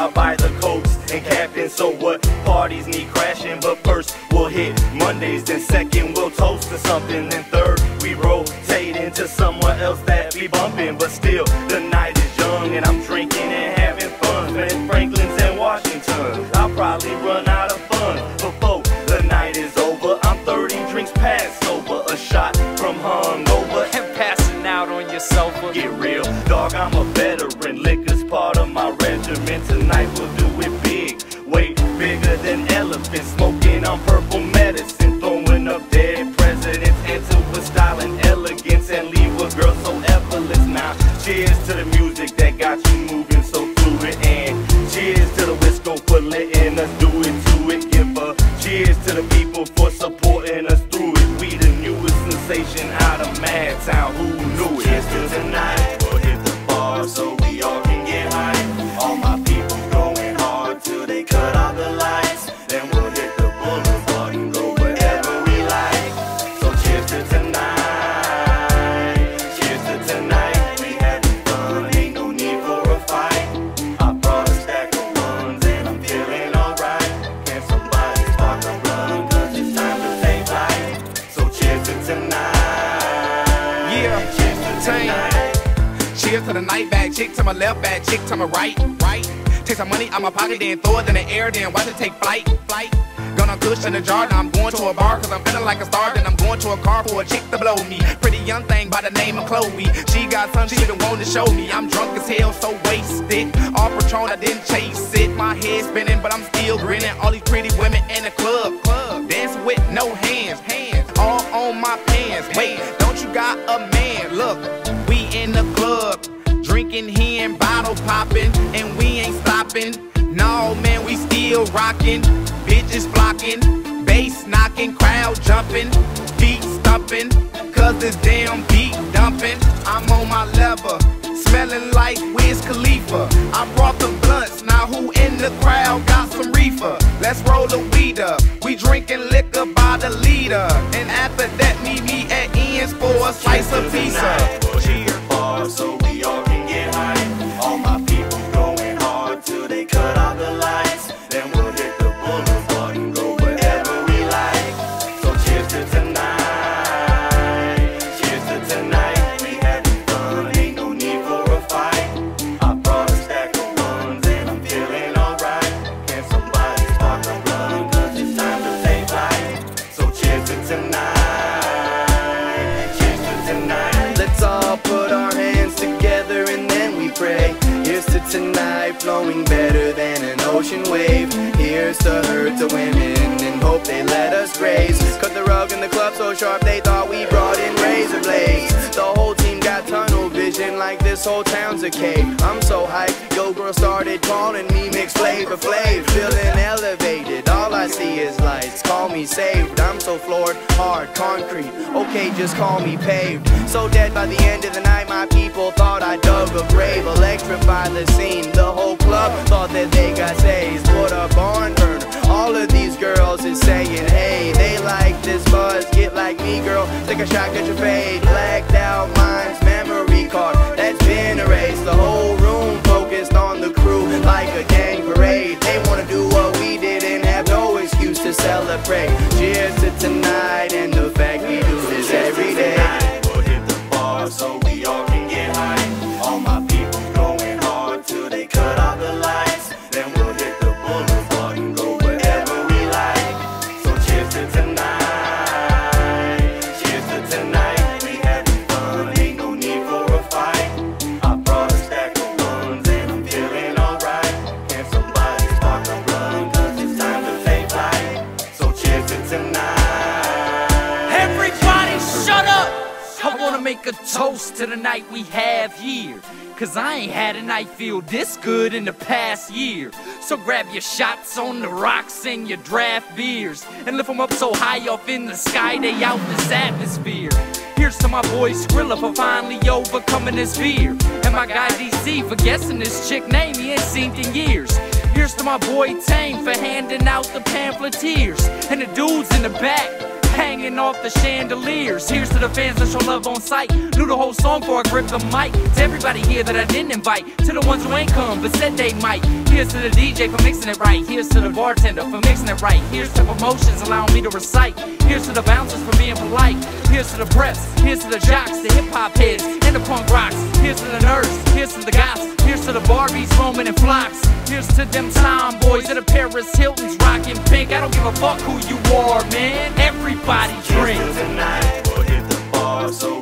I'll buy the coats and captains. So what? Parties need crashing, but first we'll hit Mondays, then second we'll toast to something, then third we rotate into somewhere else that we bumping. But still, the night is young and I'm drinking and having fun. Man, Franklin's and Washington. I'll probably run out of fun before than elephants. Smoking on purple medicine, throwing up dead presidents. Enter with style and elegance and leave a girl so effortless. Now, cheers to the music that got you moving so fluid. And cheers to the Wisco for letting us do it to it. Give a cheers to the people for supporting us Cheers to the night bag, chick to my left, bag, chick to my right, right. Take some money out my pocket, then throw it in the air, then watch it take flight, flight. Gonna push in the jar, now I'm going to a bar, cause I'm feeling like a star, then I'm going to a car for a chick to blow me. Pretty young thing by the name of Chloe. She got something she been wanting to show me. I'm drunk as hell, so wasted. All Patron, I didn't chase it. My head spinning, but I'm still grinning. All these pretty women in the club, club. Dancing with no hands, hands. All on my pants. Wait, don't you got a man? Look, we in the club, drinking here and bottle popping, and we ain't stopping. No, man, we still rocking. Bitches flocking, bass knocking, crowd jumping, feet stumping, cause this damn beat dumping. I'm on my level, smelling like Wiz Khalifa. I brought the blunts, now who in the crowd got some reefer? Let's roll the weed up. We drinking liquor by the liter, and after that, meet me at Ian's for a slice of pizza. Tonight, flowing better than an ocean wave. Here's to her, to women, and hope they let us graze. Cut the rug in the club so sharp they thought we brought in razor blades. The whole team got tunnel vision like this whole town's a cave. I'm so hyped, yo girl started calling me mixed flavor flav. Feeling elevated, all I see is lights. Call me saved, I'm so floored, hard, concrete. Okay, just call me paved. So dead by the end of the night, my people thought I dug a grave. Electrify the scene, the whole club thought that they got saved. What a barn burner. All of these girls is saying, hey, they like this buzz, get like me, girl. Take a shot, get your fade. Celebrate. I wanna make a toast to the night we have here. Cause I ain't had a night feel this good in the past year. So grab your shots on the rocks and your draft beers. And lift them up so high off in the sky they out this atmosphere. Here's to my boy Scrilla for finally overcoming his fear. And my guy DC for guessing this chick name he ain't seen in years. Here's to my boy Tame for handing out the pamphleteers. And the dudes in the back hanging off the chandeliers. Here's to the fans that show love on sight. Knew the whole song before I gripped the mic. To everybody here that I didn't invite. To the ones who ain't come but said they might. Here's to the DJ for mixing it right. Here's to the bartender for mixing it right. Here's to promotions allowing me to recite. Here's to the bouncers for being polite. Here's to the preps. Here's to the jocks, the hip hop heads, and the punk rocks. Here's to the nerds. Here's to the guys. Here's to the Barbies roaming in flocks. Here's to them tomboys at the Paris Hilton's rocking pink. I don't give a fuck who you are, man. Everybody drink. Tonight we'll hit the bar so